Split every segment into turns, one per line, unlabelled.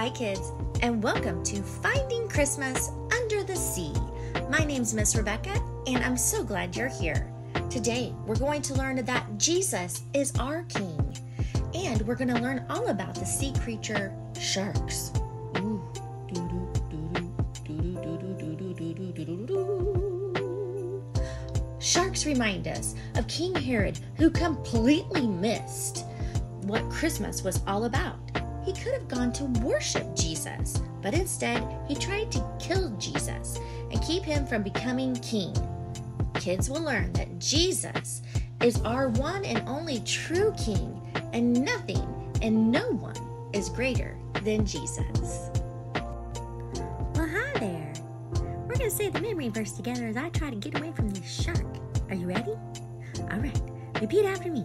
Hi, kids, and welcome to Finding Christmas Under the Sea. My name's Miss Rebecca, and I'm so glad you're here. Today, we're going to learn that Jesus is our King, and we're going to learn all about the sea creature sharks. Sharks remind us of King Herod, who completely missed what Christmas was all about. He could have gone to worship Jesus, but instead, he tried to kill Jesus and keep him from becoming king. Kids will learn that Jesus is our one and only true king, and nothing and no one is greater than Jesus.
Well, hi there. We're going to say the memory verse together as I try to get away from this shark. Are you ready? All right, repeat after me.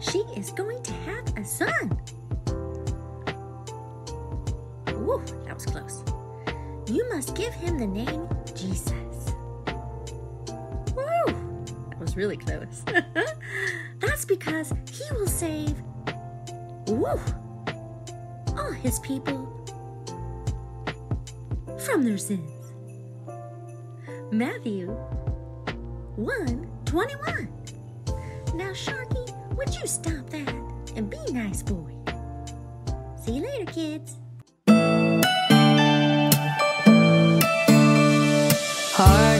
She is going to have a son. That was close. You must give him the name Jesus. Woo, that was really close. That's because he will save, woo, all his people from their sins. Matthew 1 21. Now, Sharky, would you stop that and be nice boy? See you later, kids.
Hark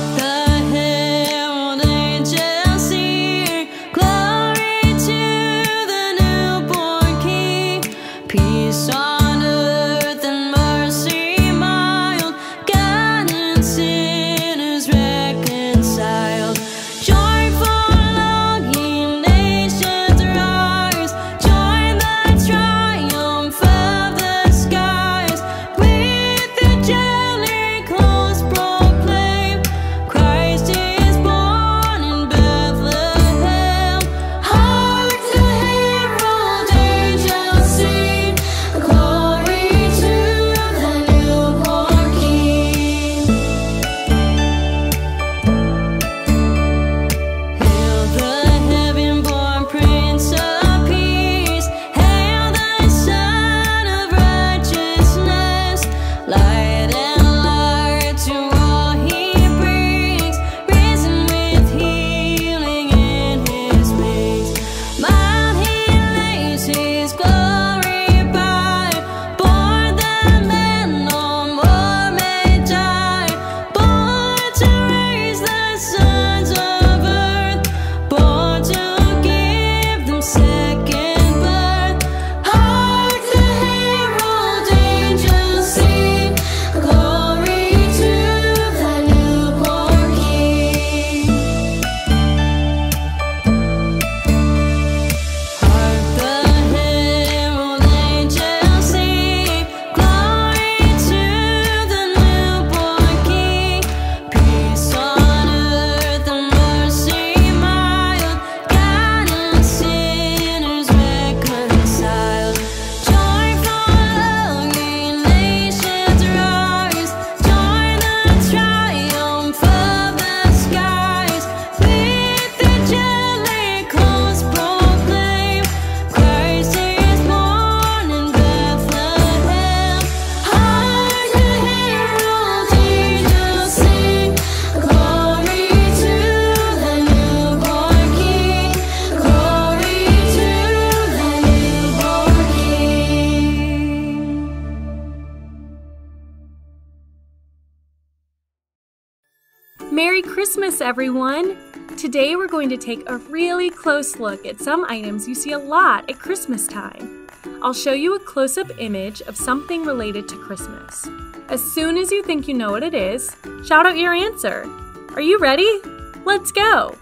Christmas, everyone! Today we're going to take a really close look at some items you see a lot at Christmas time. I'll show you a close up image of something related to Christmas. As soon as you think you know what it is, shout out your answer. Are you ready? Let's go!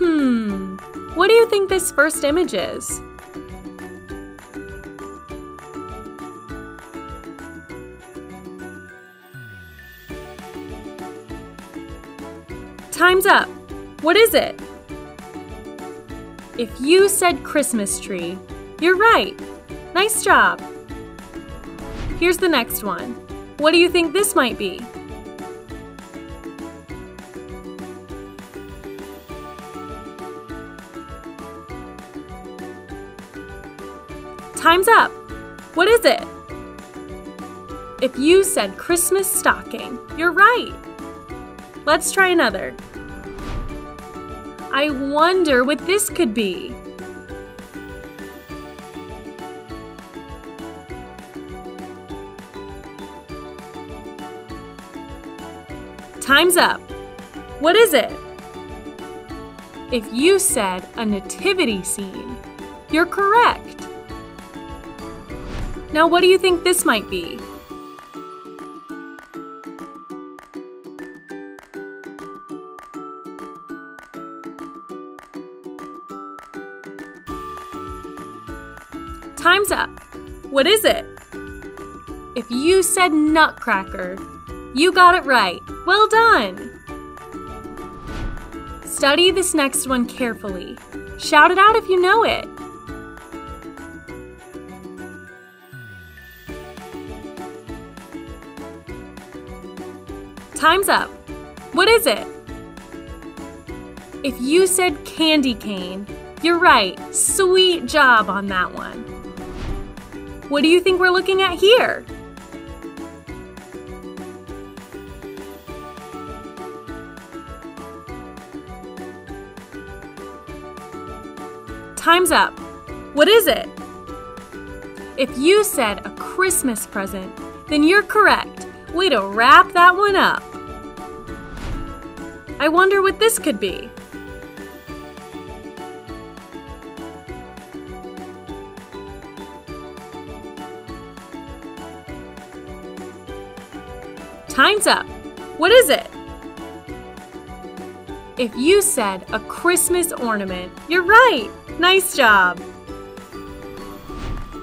Hmm, what do you think this first image is? Time's up. What is it? If you said Christmas tree, you're right. Nice job. Here's the next one. What do you think this might be? Time's up. What is it? If you said Christmas stocking, you're right. Let's try another. I wonder what this could be. Time's up. What is it? If you said a nativity scene, you're correct. Now, what do you think this might be? Time's up. What is it? If you said nutcracker, you got it right. Well done. Study this next one carefully. Shout it out if you know it. Time's up. What is it? If you said candy cane, you're right. Sweet job on that one. What do you think we're looking at here? Time's up. What is it? If you said a Christmas present, then you're correct. Way to wrap that one up. I wonder what this could be. Time's up. What is it? If you said a Christmas ornament, you're right. Nice job.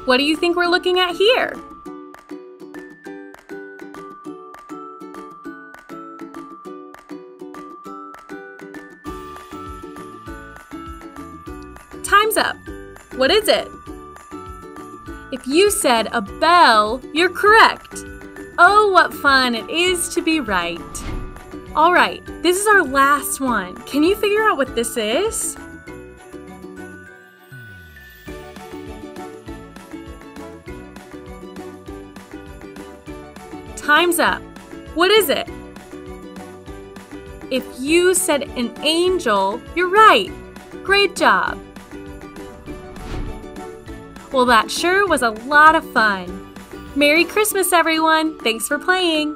What do you think we're looking at here? Time's up. What is it? If you said a bell, you're correct. Oh, what fun it is to be right. All right, this is our last one. Can you figure out what this is? Time's up. What is it? If you said an angel, you're right. Great job. Well, that sure was a lot of fun. Merry Christmas, everyone. Thanks for playing.